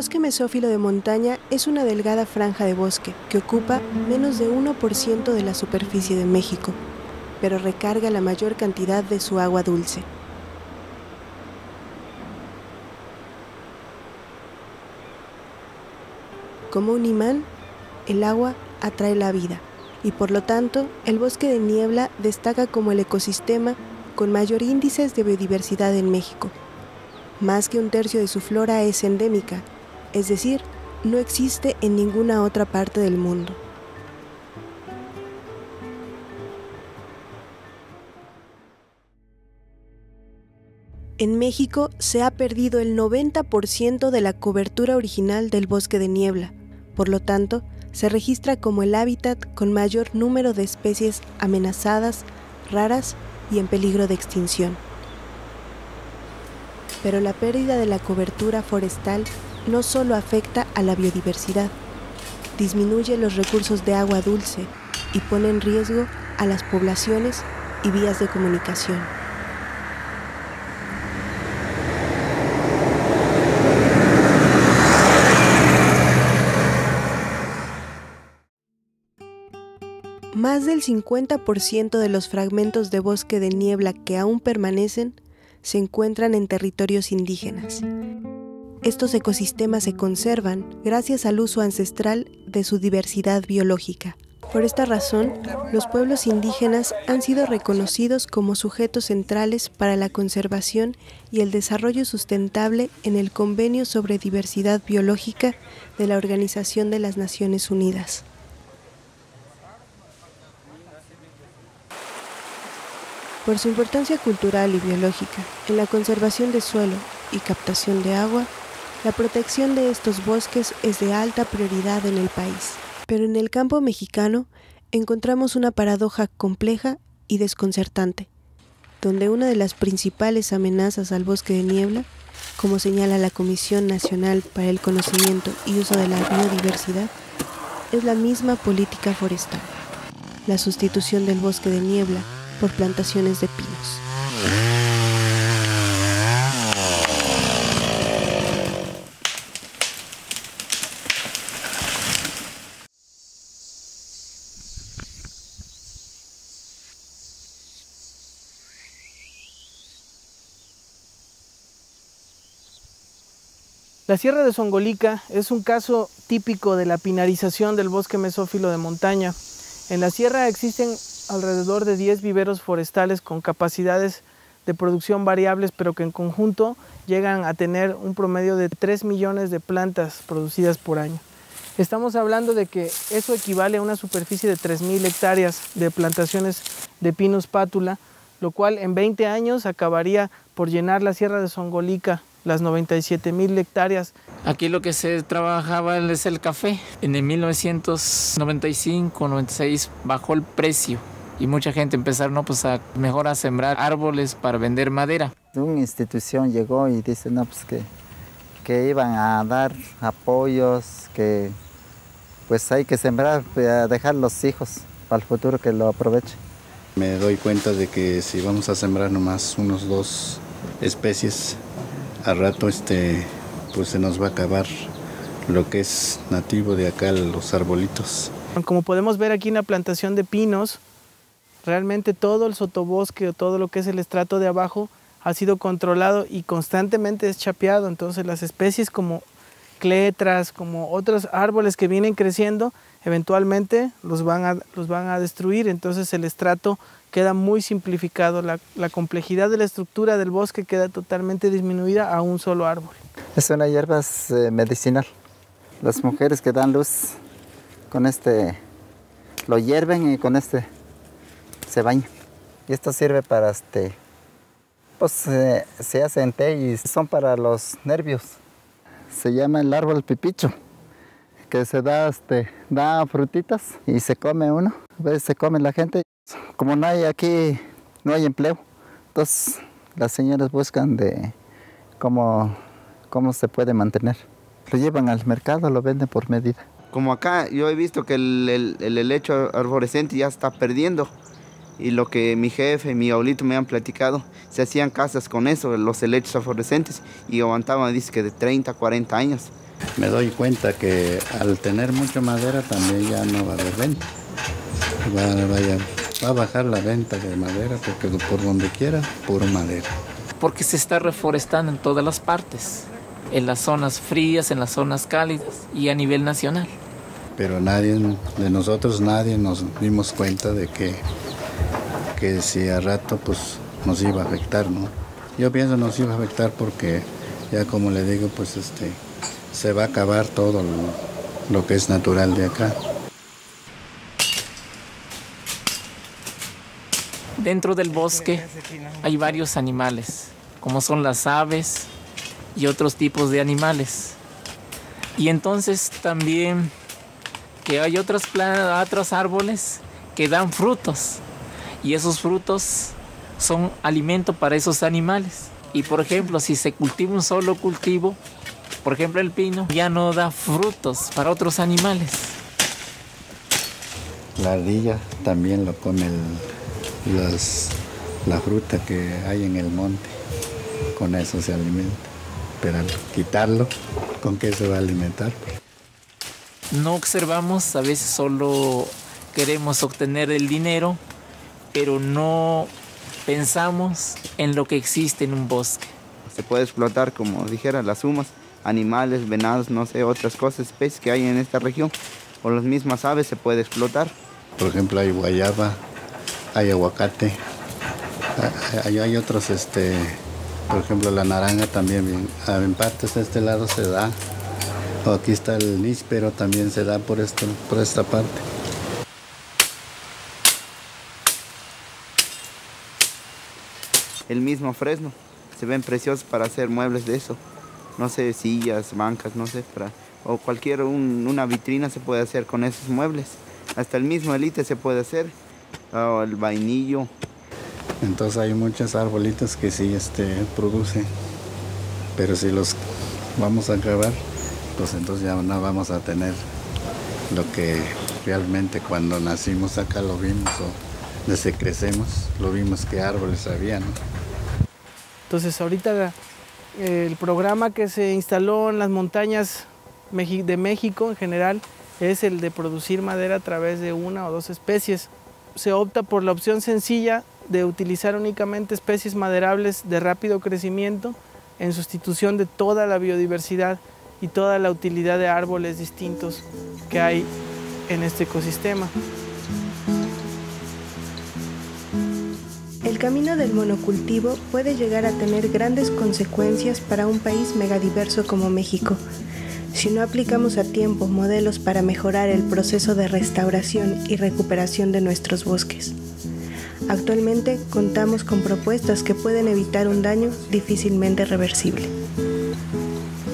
Bosque mesófilo de montaña es una delgada franja de bosque que ocupa menos de 1% de la superficie de México, pero recarga la mayor cantidad de su agua dulce. Como un imán, el agua atrae la vida y por lo tanto el bosque de niebla destaca como el ecosistema con mayor índices de biodiversidad en México. Más que un tercio de su flora es endémica, es decir, no existe en ninguna otra parte del mundo. En México se ha perdido el 90% de la cobertura original del bosque de niebla, por lo tanto, se registra como el hábitat con mayor número de especies amenazadas, raras y en peligro de extinción. Pero la pérdida de la cobertura forestal no solo afecta a la biodiversidad, disminuye los recursos de agua dulce y pone en riesgo a las poblaciones y vías de comunicación. Más del 50% de los fragmentos de bosque de niebla que aún permanecen se encuentran en territorios indígenas. Estos ecosistemas se conservan gracias al uso ancestral de su diversidad biológica. Por esta razón, los pueblos indígenas han sido reconocidos como sujetos centrales para la conservación y el desarrollo sustentable en el Convenio sobre Diversidad Biológica de la Organización de las Naciones Unidas. Por su importancia cultural y biológica en la conservación de suelo y captación de agua, la protección de estos bosques es de alta prioridad en el país. Pero en el campo mexicano encontramos una paradoja compleja y desconcertante, donde una de las principales amenazas al bosque de niebla, como señala la Comisión Nacional para el Conocimiento y Uso de la Biodiversidad, es la misma política forestal, la sustitución del bosque de niebla por plantaciones de pinos. La Sierra de Songolica es un caso típico de la pinarización del bosque mesófilo de montaña. En la sierra existen alrededor de 10 viveros forestales con capacidades de producción variables, pero que en conjunto llegan a tener un promedio de 3 millones de plantas producidas por año. Estamos hablando de que eso equivale a una superficie de 3.000 hectáreas de plantaciones de pinus pátula, lo cual en 20 años acabaría por llenar la Sierra de Songolica, las 97 mil hectáreas. Aquí lo que se trabajaba es el café. En el 1995-96 bajó el precio y mucha gente empezaron pues, a mejor a sembrar árboles para vender madera. Una institución llegó y dice no, pues que, que iban a dar apoyos, que pues hay que sembrar, pues, a dejar los hijos para el futuro que lo aprovechen. Me doy cuenta de que si vamos a sembrar nomás unos dos especies, a rato este, pues se nos va a acabar lo que es nativo de acá, los arbolitos. Como podemos ver aquí en la plantación de pinos, Realmente todo el sotobosque o todo lo que es el estrato de abajo ha sido controlado y constantemente es chapeado. Entonces las especies como cletras, como otros árboles que vienen creciendo, eventualmente los van a, los van a destruir. Entonces el estrato queda muy simplificado, la, complejidad de la estructura del bosque queda totalmente disminuida a un solo árbol. Es una hierba eh, medicinal. Las mujeres que dan luz con este, lo hierven y con este se baña. Y esto sirve para este, pues se hace en té y son para los nervios. Se llama el árbol pipicho, que se da, este, da frutitas y se come uno. A veces se come la gente. Como no hay aquí, no hay empleo, entonces las señoras buscan de cómo, cómo se puede mantener. Lo llevan al mercado, lo venden por medida. Como acá yo he visto que el, el, el helecho arborescente ya está perdiendo y lo que mi jefe, mi abuelito me han platicado, se hacían casas con eso, los helechos aflorescentes, y aguantaban, dice que de 30, 40 años. Me doy cuenta que al tener mucha madera también ya no va a haber venta. Va, va a bajar la venta de madera porque por donde quiera, puro madera. Porque se está reforestando en todas las partes, en las zonas frías, en las zonas cálidas y a nivel nacional. Pero nadie, de nosotros nadie nos dimos cuenta de que, que si a rato pues nos iba a afectar, ¿no? Yo pienso nos iba a afectar porque ya como le digo, pues este, se va a acabar todo lo, que es natural de acá. Dentro del bosque hay varios animales, como son las aves y otros tipos de animales. Y entonces también que hay plantas, otros árboles que dan frutos. Y esos frutos son alimento para esos animales. Y por ejemplo, si se cultiva un solo cultivo, por ejemplo el pino, ya no da frutos para otros animales. La ardilla también lo come el, las, la fruta que hay en el monte, con eso se alimenta. Pero al quitarlo, ¿con qué se va a alimentar? No observamos, a veces solo queremos obtener el dinero, pero no pensamos en lo que existe en un bosque. Se puede explotar, como dijera, las humas, animales, venados, no sé, otras cosas, especies que hay en esta región, o las mismas aves se puede explotar. Por ejemplo, hay guayaba, hay aguacate, hay, hay otros, este, por ejemplo, la naranja también, en partes de este lado se da, o aquí está el níspero, también se da por, esto, por esta parte. El mismo fresno, se ven preciosos para hacer muebles de eso, no sé, sillas, bancas, no sé, para, o cualquier, un, una vitrina se puede hacer con esos muebles. Hasta el mismo elite se puede hacer, o el vainillo. Entonces hay muchos arbolitos que sí este, producen, pero si los vamos a acabar, pues entonces ya no vamos a tener lo que realmente cuando nacimos acá lo vimos o desde crecemos lo vimos que árboles había, ¿no? Entonces ahorita el programa que se instaló en las montañas de México en general es el de producir madera a través de una o dos especies. Se opta por la opción sencilla de utilizar únicamente especies maderables de rápido crecimiento en sustitución de toda la biodiversidad y toda la utilidad de árboles distintos que hay en este ecosistema. El camino del monocultivo puede llegar a tener grandes consecuencias para un país megadiverso como México, si no aplicamos a tiempo modelos para mejorar el proceso de restauración y recuperación de nuestros bosques. Actualmente contamos con propuestas que pueden evitar un daño difícilmente reversible.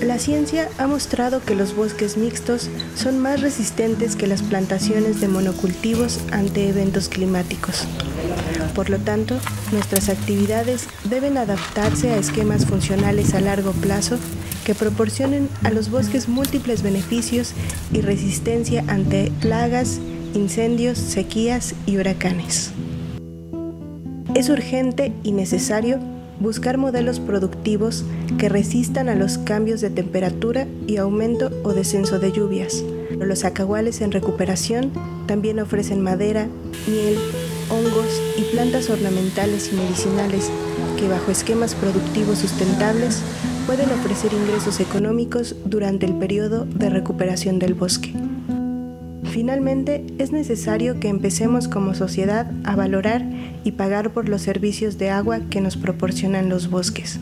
La ciencia ha mostrado que los bosques mixtos son más resistentes que las plantaciones de monocultivos ante eventos climáticos. Por lo tanto, nuestras actividades deben adaptarse a esquemas funcionales a largo plazo que proporcionen a los bosques múltiples beneficios y resistencia ante plagas, incendios, sequías y huracanes. Es urgente y necesario buscar modelos productivos que resistan a los cambios de temperatura y aumento o descenso de lluvias. Los acahuales en recuperación también ofrecen madera, miel, hongos y plantas ornamentales y medicinales que bajo esquemas productivos sustentables pueden ofrecer ingresos económicos durante el periodo de recuperación del bosque. Finalmente, es necesario que empecemos como sociedad a valorar y pagar por los servicios de agua que nos proporcionan los bosques.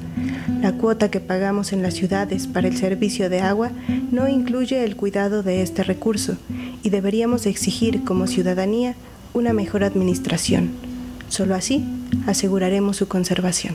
La cuota que pagamos en las ciudades para el servicio de agua no incluye el cuidado de este recurso y deberíamos exigir como ciudadanía una mejor administración. Solo así aseguraremos su conservación.